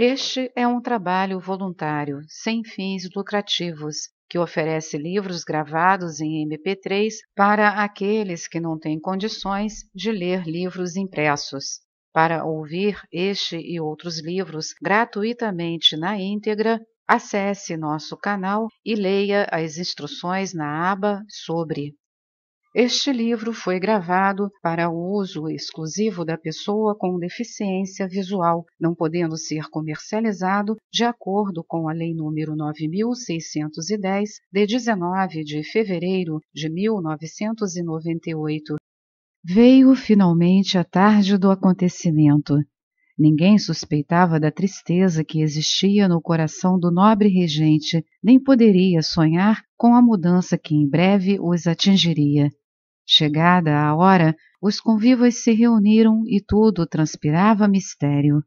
Este é um trabalho voluntário, sem fins lucrativos, que oferece livros gravados em MP3 para aqueles que não têm condições de ler livros impressos. Para ouvir este e outros livros gratuitamente na íntegra, acesse nosso canal e leia as instruções na aba Sobre. Este livro foi gravado para uso exclusivo da pessoa com deficiência visual, não podendo ser comercializado de acordo com a Lei nº 9610, de 19 de fevereiro de 1998. Veio finalmente a tarde do acontecimento. Ninguém suspeitava da tristeza que existia no coração do nobre regente, nem poderia sonhar com a mudança que em breve os atingiria. Chegada a hora, os convivas se reuniram e tudo transpirava mistério.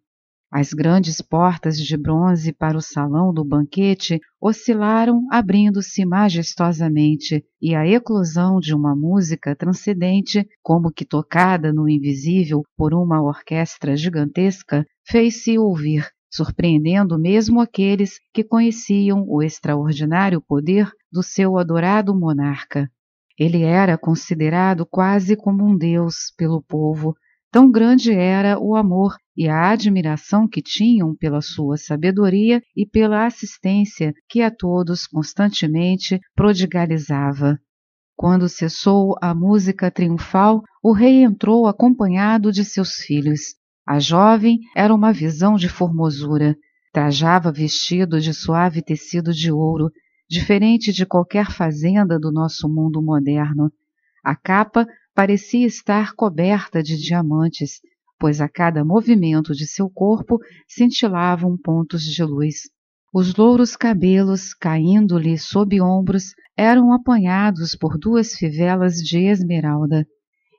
As grandes portas de bronze para o salão do banquete oscilaram, abrindo-se majestosamente, e a eclosão de uma música transcendente, como que tocada no invisível por uma orquestra gigantesca, fez-se ouvir, surpreendendo mesmo aqueles que conheciam o extraordinário poder do seu adorado monarca. Ele era considerado quase como um deus pelo povo, tão grande era o amor e a admiração que tinham pela sua sabedoria e pela assistência que a todos constantemente prodigalizava. Quando cessou a música triunfal, o rei entrou acompanhado de seus filhos. A jovem era uma visão de formosura. Trajava vestido de suave tecido de ouro diferente de qualquer fazenda do nosso mundo moderno. A capa parecia estar coberta de diamantes, pois a cada movimento de seu corpo cintilavam pontos de luz. Os louros cabelos, caindo-lhe sob ombros, eram apanhados por duas fivelas de esmeralda.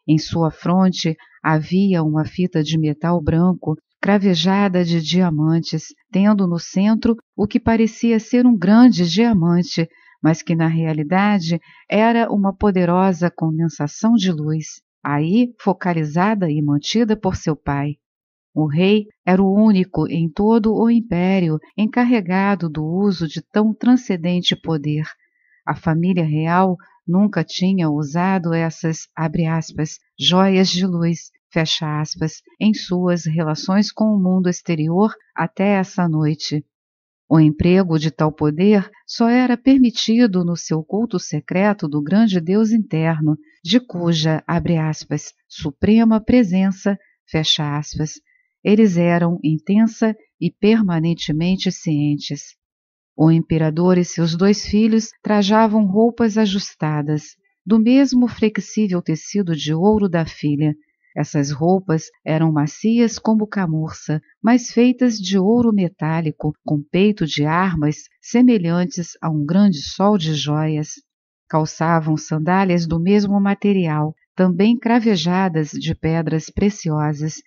Em sua fronte havia uma fita de metal branco cravejada de diamantes, tendo no centro o que parecia ser um grande diamante, mas que na realidade era uma poderosa condensação de luz, aí focalizada e mantida por seu pai. O rei era o único em todo o império encarregado do uso de tão transcendente poder. A família real nunca tinha usado essas, abre aspas, joias de luz, fecha aspas, em suas relações com o mundo exterior até essa noite. O emprego de tal poder só era permitido no seu culto secreto do grande Deus interno, de cuja, abre aspas, suprema presença, fecha aspas, eles eram intensa e permanentemente cientes. O imperador e seus dois filhos trajavam roupas ajustadas, do mesmo flexível tecido de ouro da filha, essas roupas eram macias como camurça, mas feitas de ouro metálico, com peito de armas semelhantes a um grande sol de joias. Calçavam sandálias do mesmo material, também cravejadas de pedras preciosas,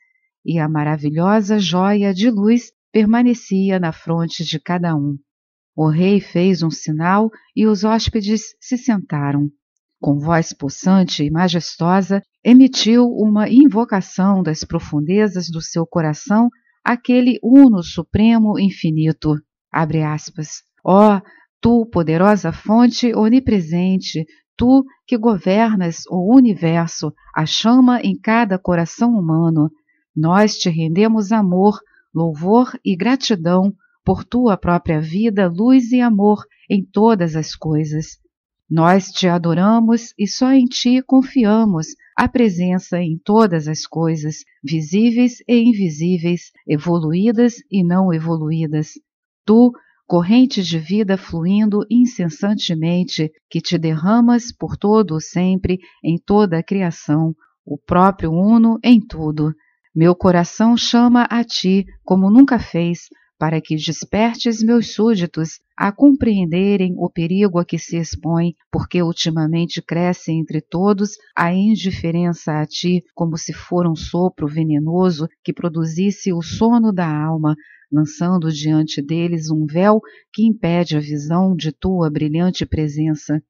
e a maravilhosa joia de luz permanecia na fronte de cada um. O rei fez um sinal e os hóspedes se sentaram. Com voz possante e majestosa, emitiu uma invocação das profundezas do seu coração àquele Uno Supremo Infinito. Abre aspas. Ó, oh, tu, poderosa fonte onipresente, tu que governas o universo, a chama em cada coração humano, nós te rendemos amor, louvor e gratidão por tua própria vida, luz e amor em todas as coisas. Nós te adoramos e só em ti confiamos a presença em todas as coisas, visíveis e invisíveis, evoluídas e não evoluídas. Tu, corrente de vida fluindo incessantemente, que te derramas por todo o sempre em toda a criação, o próprio Uno em tudo. Meu coração chama a ti como nunca fez, para que despertes meus súditos a compreenderem o perigo a que se expõe, porque ultimamente cresce entre todos a indiferença a ti, como se for um sopro venenoso que produzisse o sono da alma, lançando diante deles um véu que impede a visão de tua brilhante presença.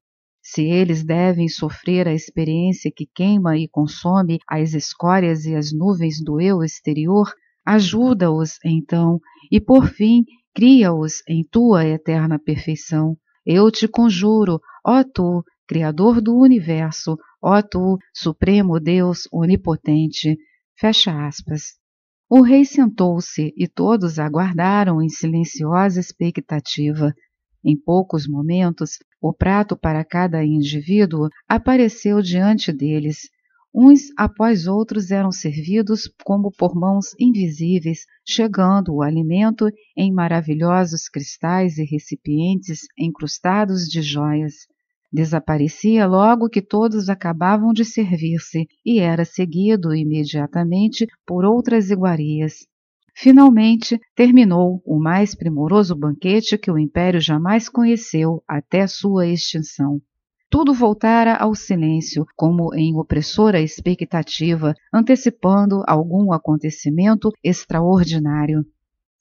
Se eles devem sofrer a experiência que queima e consome as escórias e as nuvens do eu exterior, Ajuda-os, então, e por fim, cria-os em tua eterna perfeição. Eu te conjuro, ó tu, Criador do universo, ó tu, Supremo Deus onipotente. Fecha aspas. O rei sentou-se e todos aguardaram em silenciosa expectativa. Em poucos momentos, o prato para cada indivíduo apareceu diante deles. Uns após outros eram servidos como por mãos invisíveis, chegando o alimento em maravilhosos cristais e recipientes encrustados de joias. Desaparecia logo que todos acabavam de servir-se e era seguido imediatamente por outras iguarias. Finalmente, terminou o mais primoroso banquete que o Império jamais conheceu até sua extinção. Tudo voltara ao silêncio, como em opressora expectativa, antecipando algum acontecimento extraordinário.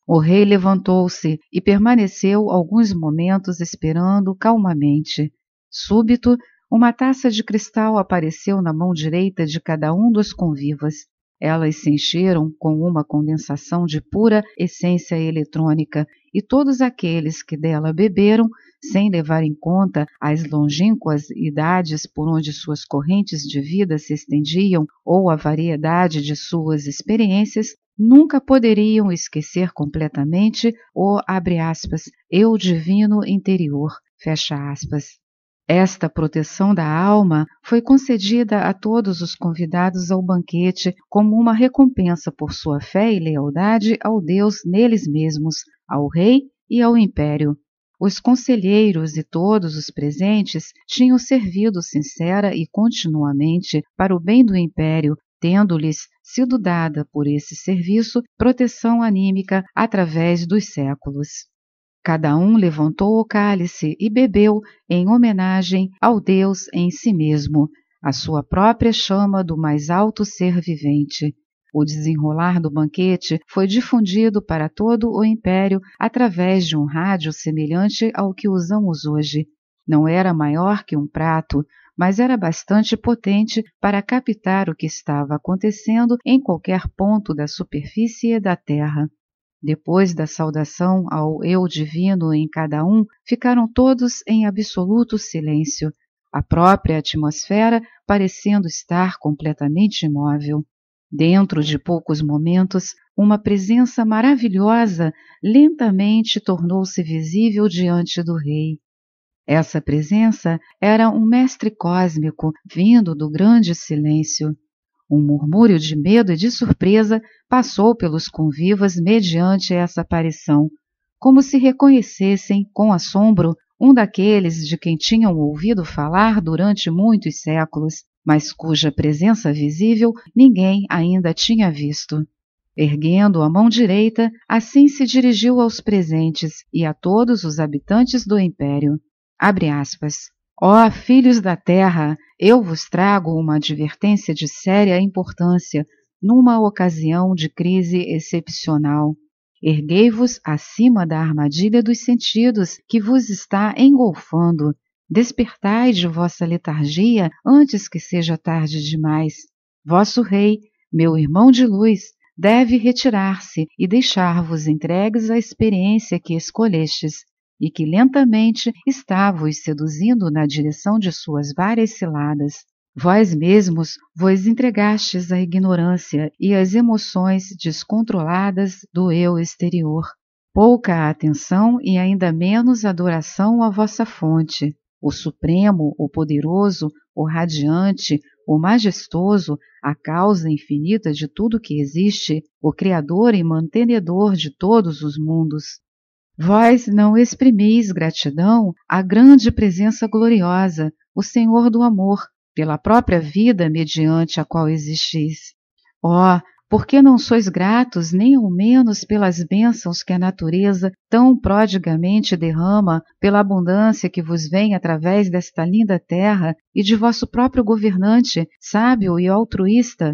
O rei levantou-se e permaneceu alguns momentos esperando calmamente. Súbito, uma taça de cristal apareceu na mão direita de cada um dos convivas. Elas se encheram com uma condensação de pura essência eletrônica, e todos aqueles que dela beberam, sem levar em conta as longínquas idades por onde suas correntes de vida se estendiam ou a variedade de suas experiências, nunca poderiam esquecer completamente o, abre aspas, eu divino interior, fecha aspas. Esta proteção da alma foi concedida a todos os convidados ao banquete como uma recompensa por sua fé e lealdade ao Deus neles mesmos, ao rei e ao império. Os conselheiros e todos os presentes tinham servido sincera e continuamente para o bem do império, tendo-lhes sido dada por esse serviço proteção anímica através dos séculos. Cada um levantou o cálice e bebeu em homenagem ao Deus em si mesmo, a sua própria chama do mais alto ser vivente. O desenrolar do banquete foi difundido para todo o império através de um rádio semelhante ao que usamos hoje. Não era maior que um prato, mas era bastante potente para captar o que estava acontecendo em qualquer ponto da superfície da Terra. Depois da saudação ao Eu Divino em cada um, ficaram todos em absoluto silêncio, a própria atmosfera parecendo estar completamente imóvel. Dentro de poucos momentos, uma presença maravilhosa lentamente tornou-se visível diante do rei. Essa presença era um mestre cósmico vindo do grande silêncio. Um murmúrio de medo e de surpresa passou pelos convivas mediante essa aparição, como se reconhecessem com assombro um daqueles de quem tinham ouvido falar durante muitos séculos, mas cuja presença visível ninguém ainda tinha visto. Erguendo a mão direita, assim se dirigiu aos presentes e a todos os habitantes do império. Abre aspas. Ó filhos da terra, eu vos trago uma advertência de séria importância numa ocasião de crise excepcional. Erguei-vos acima da armadilha dos sentidos que vos está engolfando. Despertai de vossa letargia antes que seja tarde demais. Vosso rei, meu irmão de luz, deve retirar-se e deixar-vos entregues à experiência que escolhestes, e que lentamente estava os seduzindo na direção de suas várias ciladas. Vós mesmos vos entregastes à ignorância e às emoções descontroladas do eu exterior. Pouca atenção e ainda menos adoração à vossa fonte, o Supremo, o Poderoso, o Radiante, o Majestoso, a causa infinita de tudo que existe, o Criador e mantenedor de todos os mundos. Vós não exprimis gratidão à grande presença gloriosa, o Senhor do amor, pela própria vida mediante a qual existis. Ó, oh, por que não sois gratos nem ao menos pelas bênçãos que a natureza tão prodigamente derrama, pela abundância que vos vem através desta linda terra e de vosso próprio governante, sábio e altruísta,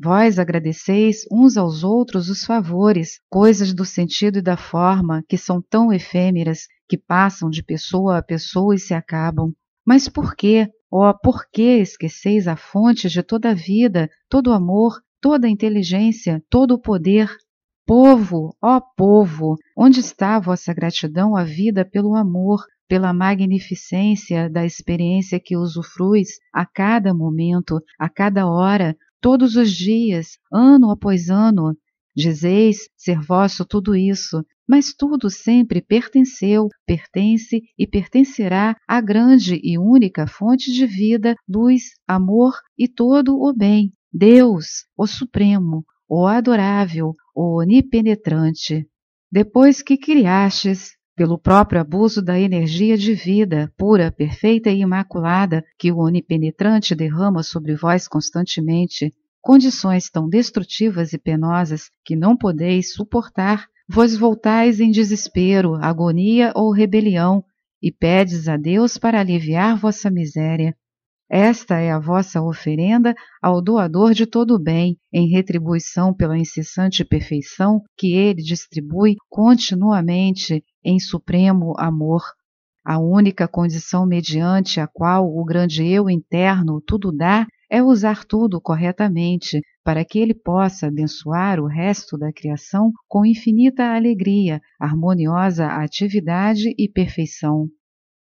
Vós agradeceis uns aos outros os favores, coisas do sentido e da forma que são tão efêmeras, que passam de pessoa a pessoa e se acabam. Mas por quê, ó, oh, por que esqueceis a fonte de toda a vida, todo o amor, toda a inteligência, todo o poder? Povo, ó povo, onde está vossa gratidão à vida pelo amor, pela magnificência da experiência que usufruis a cada momento, a cada hora, todos os dias, ano após ano? Dizeis ser vosso tudo isso, mas tudo sempre pertenceu, pertence e pertencerá à grande e única fonte de vida, luz, amor e todo o bem, Deus, o Supremo, o Adorável, o Onipenetrante. Depois que criastes, pelo próprio abuso da energia de vida pura, perfeita e imaculada que o Onipenetrante derrama sobre vós constantemente, condições tão destrutivas e penosas que não podeis suportar, vos voltais em desespero, agonia ou rebelião e pedes a Deus para aliviar vossa miséria. Esta é a vossa oferenda ao doador de todo o bem, em retribuição pela incessante perfeição que ele distribui continuamente em supremo amor. A única condição mediante a qual o grande eu interno tudo dá é usar tudo corretamente, para que ele possa abençoar o resto da criação com infinita alegria, harmoniosa atividade e perfeição.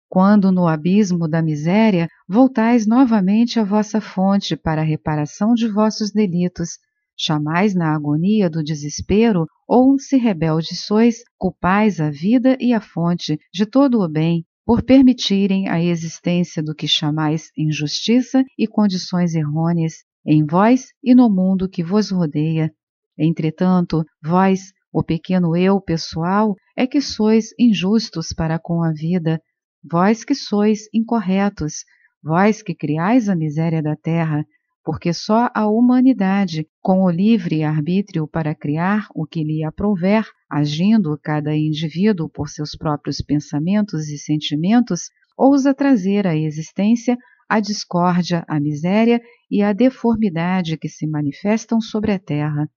Quando no abismo da miséria voltais novamente à vossa fonte para a reparação de vossos delitos, chamais na agonia do desespero, ou, se rebeldes sois, culpais a vida e a fonte de todo o bem, por permitirem a existência do que chamais injustiça e condições errôneas em vós e no mundo que vos rodeia. Entretanto, vós, o pequeno eu pessoal, é que sois injustos para com a vida, vós que sois incorretos, vós que criais a miséria da terra, porque só a humanidade, com o livre arbítrio para criar o que lhe aprouver, agindo cada indivíduo por seus próprios pensamentos e sentimentos, ousa trazer à existência a discórdia, a miséria e a deformidade que se manifestam sobre a terra.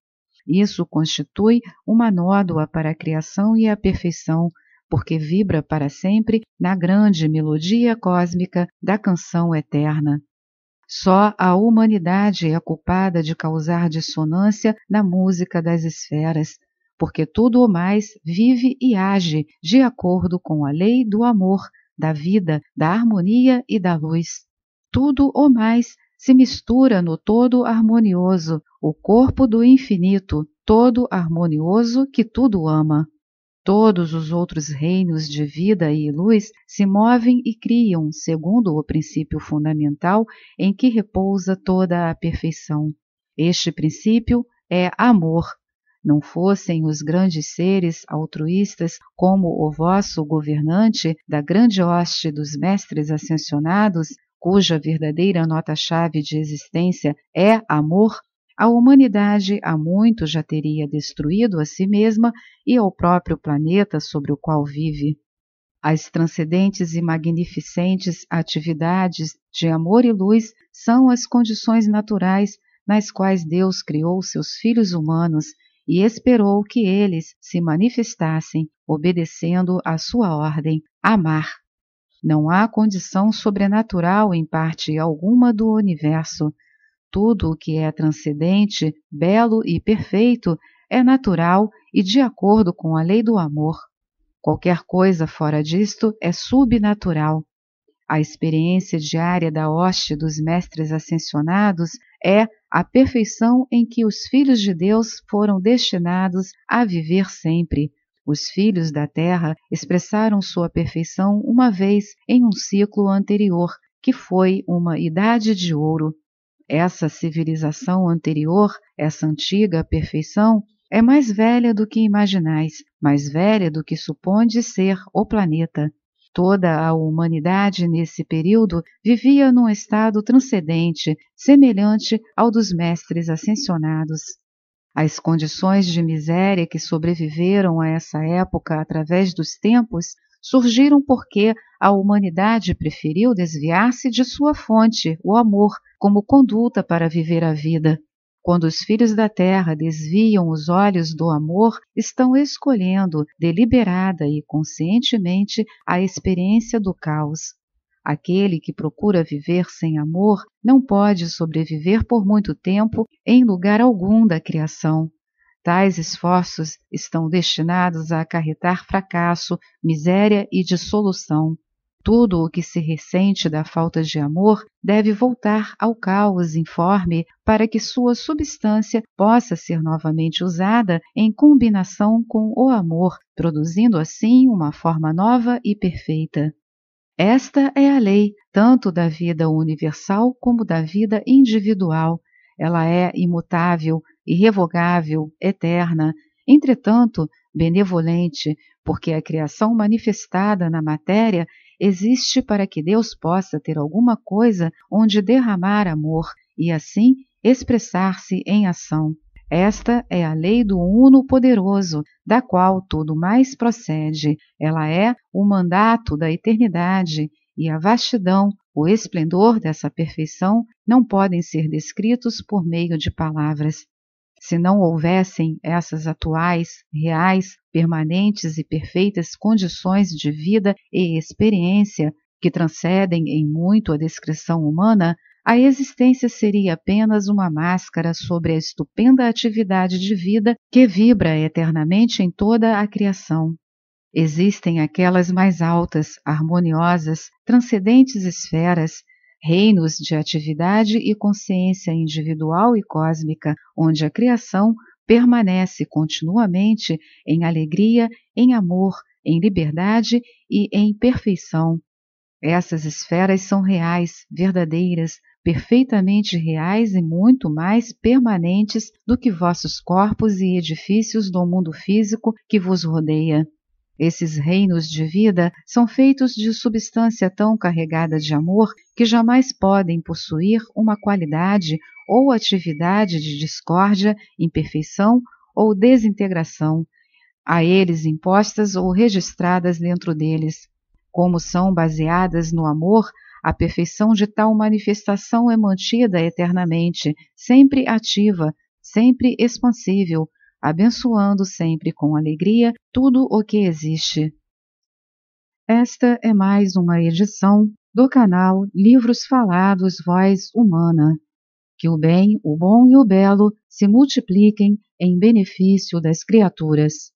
Isso constitui uma nódoa para a criação e a perfeição, porque vibra para sempre na grande melodia cósmica da canção eterna. Só a humanidade é culpada de causar dissonância na música das esferas, porque tudo o mais vive e age de acordo com a lei do amor, da vida, da harmonia e da luz. Tudo o mais se mistura no todo harmonioso, o corpo do infinito, todo harmonioso que tudo ama. Todos os outros reinos de vida e luz se movem e criam segundo o princípio fundamental em que repousa toda a perfeição. Este princípio é amor. Não fossem os grandes seres altruístas como o vosso governante da grande hoste dos mestres ascensionados, cuja verdadeira nota-chave de existência é amor, a humanidade há muito já teria destruído a si mesma e ao próprio planeta sobre o qual vive. As transcendentes e magnificentes atividades de amor e luz são as condições naturais nas quais Deus criou seus filhos humanos e esperou que eles se manifestassem, obedecendo à sua ordem, amar. Não há condição sobrenatural em parte alguma do universo tudo o que é transcendente, belo e perfeito é natural e de acordo com a lei do amor. Qualquer coisa fora disto é subnatural. A experiência diária da hoste dos mestres ascensionados é a perfeição em que os filhos de Deus foram destinados a viver sempre. Os filhos da terra expressaram sua perfeição uma vez em um ciclo anterior, que foi uma idade de ouro. Essa civilização anterior, essa antiga perfeição, é mais velha do que imaginais, mais velha do que suponde ser o planeta. Toda a humanidade nesse período vivia num estado transcendente, semelhante ao dos mestres ascensionados. As condições de miséria que sobreviveram a essa época através dos tempos surgiram porque a humanidade preferiu desviar-se de sua fonte, o amor, como conduta para viver a vida. Quando os filhos da terra desviam os olhos do amor, estão escolhendo deliberada e conscientemente a experiência do caos. Aquele que procura viver sem amor não pode sobreviver por muito tempo em lugar algum da criação. Tais esforços estão destinados a acarretar fracasso, miséria e dissolução. Tudo o que se ressente da falta de amor deve voltar ao caos informe para que sua substância possa ser novamente usada em combinação com o amor, produzindo assim uma forma nova e perfeita. Esta é a lei tanto da vida universal como da vida individual. Ela é imutável, irrevogável, eterna, entretanto benevolente, porque a criação manifestada na matéria existe para que Deus possa ter alguma coisa onde derramar amor e assim expressar-se em ação. Esta é a lei do Uno Poderoso, da qual tudo mais procede. Ela é o mandato da eternidade e a vastidão, o esplendor dessa perfeição não podem ser descritos por meio de palavras. Se não houvessem essas atuais, reais, permanentes e perfeitas condições de vida e experiência que transcendem em muito a descrição humana, a existência seria apenas uma máscara sobre a estupenda atividade de vida que vibra eternamente em toda a criação. Existem aquelas mais altas, harmoniosas, transcendentes esferas reinos de atividade e consciência individual e cósmica, onde a criação permanece continuamente em alegria, em amor, em liberdade e em perfeição. Essas esferas são reais, verdadeiras, perfeitamente reais e muito mais permanentes do que vossos corpos e edifícios do mundo físico que vos rodeia. Esses reinos de vida são feitos de substância tão carregada de amor que jamais podem possuir uma qualidade ou atividade de discórdia, imperfeição ou desintegração, a eles impostas ou registradas dentro deles. Como são baseadas no amor, a perfeição de tal manifestação é mantida eternamente, sempre ativa, sempre expansível, abençoando sempre com alegria tudo o que existe. Esta é mais uma edição do canal Livros Falados Voz Humana. Que o bem, o bom e o belo se multipliquem em benefício das criaturas.